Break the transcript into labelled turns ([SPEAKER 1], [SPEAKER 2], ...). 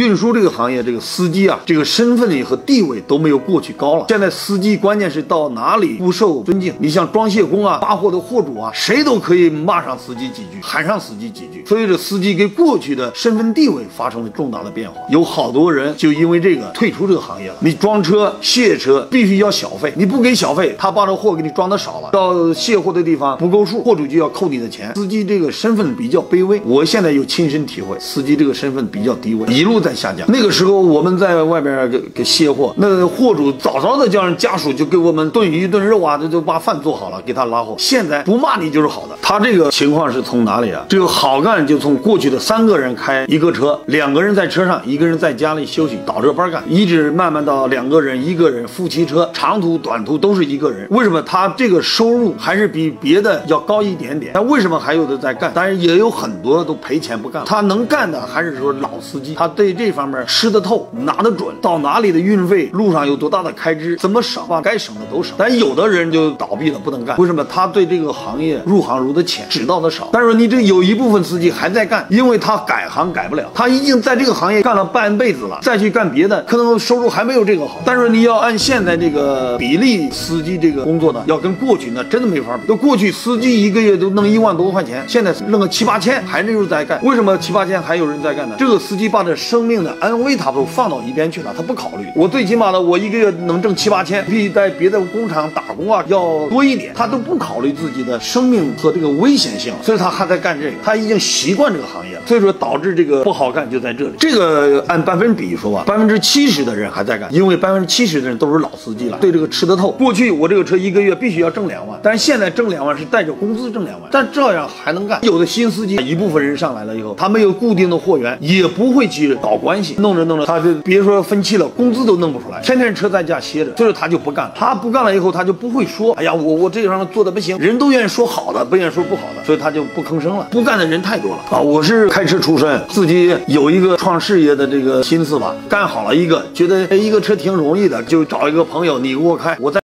[SPEAKER 1] 运输这个行业，这个司机啊，这个身份和地位都没有过去高了。现在司机关键是到哪里不受尊敬。你像装卸工啊、发货的货主啊，谁都可以骂上司机几句，喊上司机几句。所以这司机跟过去的身份地位发生了重大的变化。有好多人就因为这个退出这个行业了。你装车、卸车必须要小费，你不给小费，他把这货给你装的少了，到卸货的地方不够数，货主就要扣你的钱。司机这个身份比较卑微，我现在有亲身体会，司机这个身份比较低微，一路。在下降。那个时候我们在外边给给卸货，那货主早早的叫人家属就给我们炖鱼炖肉啊，就就把饭做好了给他拉货。现在不骂你就是好的。他这个情况是从哪里啊？这个好干就从过去的三个人开一个车，两个人在车上，一个人在家里休息倒着班干，一直慢慢到两个人一个人夫妻车，长途短途都是一个人。为什么他这个收入还是比别的要高一点点？那为什么还有的在干？但是也有很多都赔钱不干。他能干的还是说老司机，他对。这方面吃得透，拿得准，到哪里的运费，路上有多大的开支，怎么省，把该省的都省。但有的人就倒闭了，不能干。为什么？他对这个行业入行入的浅，知道的少。但是你这有一部分司机还在干，因为他改行改不了，他已经在这个行业干了半辈子了，再去干别的，可能收入还没有这个好。但是你要按现在这个比例，司机这个工作呢，要跟过去那真的没法比。那过去司机一个月都弄一万多块钱，现在弄个七八千，还有人在干。为什么七八千还有人在干呢？这个司机把这生生命的安危他都放到一边去了，他不考虑。我最起码的，我一个月能挣七八千，比在别的工厂打工啊要多一点。他都不考虑自己的生命和这个危险性，所以他还在干这个。他已经习惯这个行业了，所以说导致这个不好干就在这里。这个按百分比说吧，百分之七十的人还在干，因为百分之七十的人都是老司机了，对这个吃得透。过去我这个车一个月必须要挣两万，但是现在挣两万是带着工资挣两万，但这样还能干。有的新司机一部分人上来了以后，他没有固定的货源，也不会去搞好关系，弄着弄着。他就别说分期了，工资都弄不出来，天天车在家歇着，所以他就不干了。他不干了以后，他就不会说，哎呀，我我这上做的不行，人都愿意说好的，不愿意说不好的，所以他就不吭声了。不干的人太多了啊！我是开车出身，自己有一个创事业的这个心思吧，干好了一个，觉得一个车挺容易的，就找一个朋友，你给我开，我在。